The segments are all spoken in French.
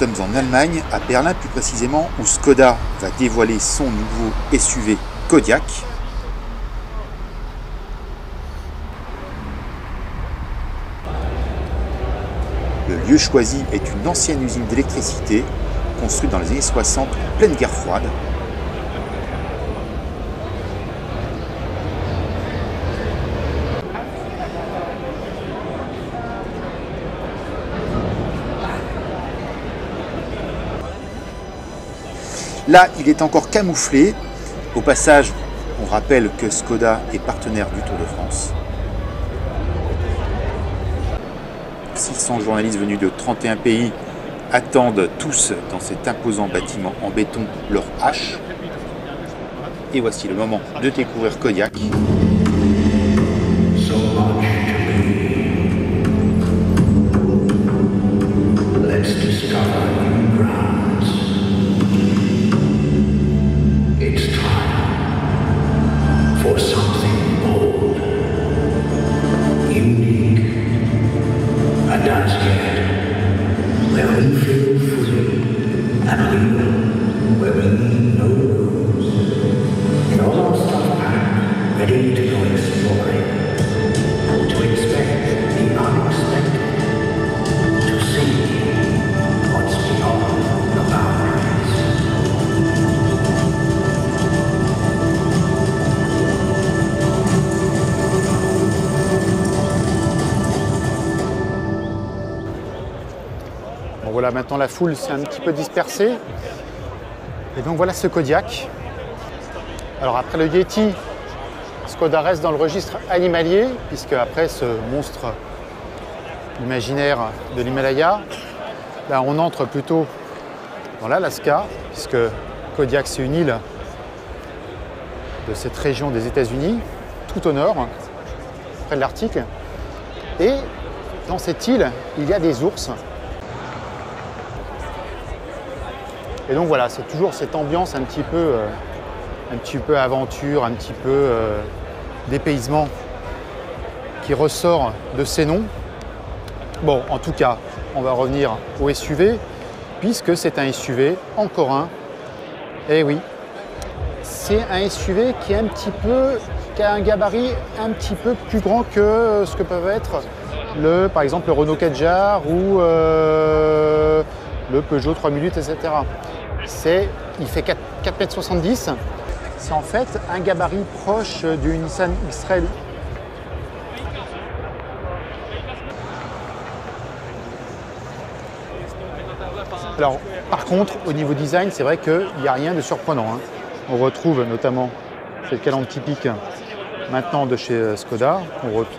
sommes en Allemagne, à Berlin plus précisément, où Skoda va dévoiler son nouveau SUV Kodiak. Le lieu choisi est une ancienne usine d'électricité construite dans les années 60 en pleine guerre froide. Là, il est encore camouflé. Au passage, on rappelle que Skoda est partenaire du Tour de France. 600 journalistes venus de 31 pays attendent tous dans cet imposant bâtiment en béton leur hache. Et voici le moment de découvrir Kodiak. Voilà, maintenant la foule s'est un petit peu dispersée. Et donc voilà ce Kodiak. Alors après le Yeti, Skoda reste dans le registre animalier, puisque après ce monstre imaginaire de l'Himalaya, là on entre plutôt dans l'Alaska, puisque Kodiak c'est une île de cette région des États-Unis, tout au nord, près de l'Arctique. Et dans cette île, il y a des ours. Et donc voilà, c'est toujours cette ambiance un petit peu, euh, un petit peu aventure, un petit peu euh, dépaysement qui ressort de ces noms. Bon, en tout cas, on va revenir au SUV, puisque c'est un SUV, encore un. Eh oui, c'est un SUV qui est un petit peu, qui a un gabarit un petit peu plus grand que ce que peuvent être le, par exemple, le Renault Kadjar ou euh, le Peugeot 3008, etc. C'est, il fait 4, 4,70 m. C'est en fait un gabarit proche du Nissan X-Trail. Alors, par contre, au niveau design, c'est vrai qu'il n'y a rien de surprenant. hein. On retrouve notamment cette calandre typique maintenant de chez euh, Skoda,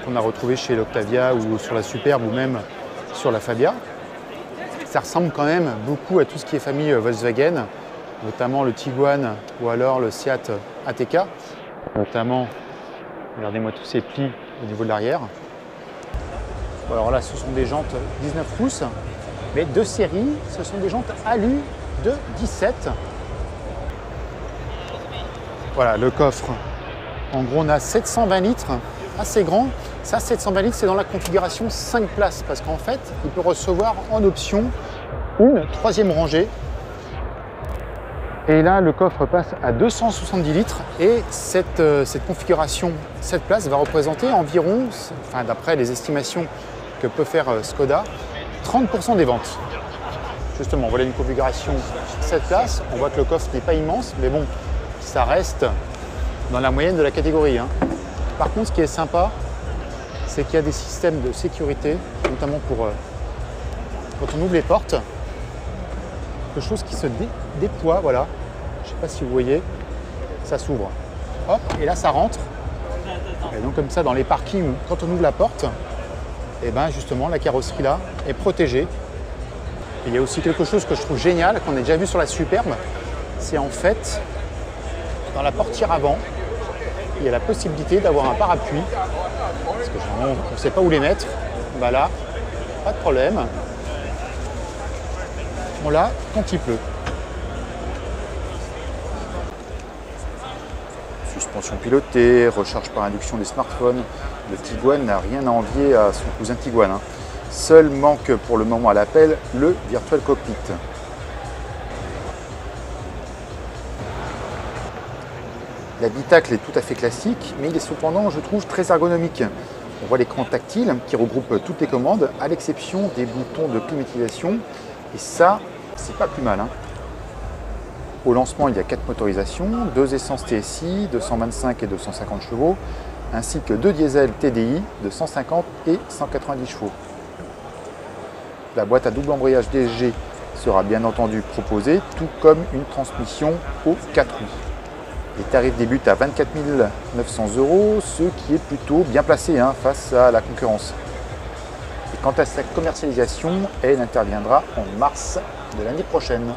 qu'on a retrouvé chez l'Octavia ou sur la Superbe ou même sur la Fabia. Ça ressemble quand même beaucoup à tout ce qui est famille euh, Volkswagen, notamment le Tiguan ou alors le Seat ATK, notamment, regardez-moi tous ces plis au niveau de l'arrière. Alors là, ce sont des jantes 19 pouces, mais de série, ce sont des jantes alu de 17. Voilà, le coffre. En gros, on a 720 litres, assez grand. Ça, 720 litres, c'est dans la configuration 5 places, parce qu'en fait, il peut recevoir en option une troisième rangée. Et là, le coffre passe à 270 litres et cette, euh, cette configuration 7 places va représenter environ, enfin, d'après les estimations que peut faire euh, Skoda, 30% des ventes. Justement, voilà une configuration 7 places. On voit que le coffre n'est pas immense, mais bon, ça reste dans la moyenne de la catégorie. hein. Par contre, ce qui est sympa, c'est qu'il y a des systèmes de sécurité, notamment pour euh, quand on ouvre les portes, quelque chose qui se dé- déploie, voilà. Je ne sais pas si vous voyez, ça s'ouvre. Hop, et là ça rentre. Et donc comme ça, dans les parkings, quand on ouvre la porte, et ben justement la carrosserie là est protégée. Il y a aussi quelque chose que je trouve génial, qu'on a déjà vu sur la Superbe, c'est en fait dans la portière avant, il y a la possibilité d'avoir un parapluie. Parce que on ne sait pas où les mettre. Bah là, pas de problème. On l'a quand il pleut. suspension pilotée, recharge par induction des smartphones, le Tiguan n'a rien à envier à son cousin Tiguan. Hein. Seul manque pour le moment à l'appel le Virtual Cockpit. L'habitacle est tout à fait classique, mais il est cependant, je trouve, très ergonomique. On voit l'écran tactile qui regroupe toutes les commandes, à l'exception des boutons de climatisation. Et ça, c'est pas plus mal. Hein. Au lancement, il y a quatre motorisations, deux essences TSI, 225 et 250 chevaux, ainsi que deux diesels TDI de 150 et 190 chevaux. La boîte à double embrayage DSG sera bien entendu proposée, tout comme une transmission aux 4 roues. Les tarifs débutent à 24 900 euros, ce qui est plutôt bien placé hein, face à la concurrence. Et quant à sa commercialisation, elle interviendra en mars de l'année prochaine.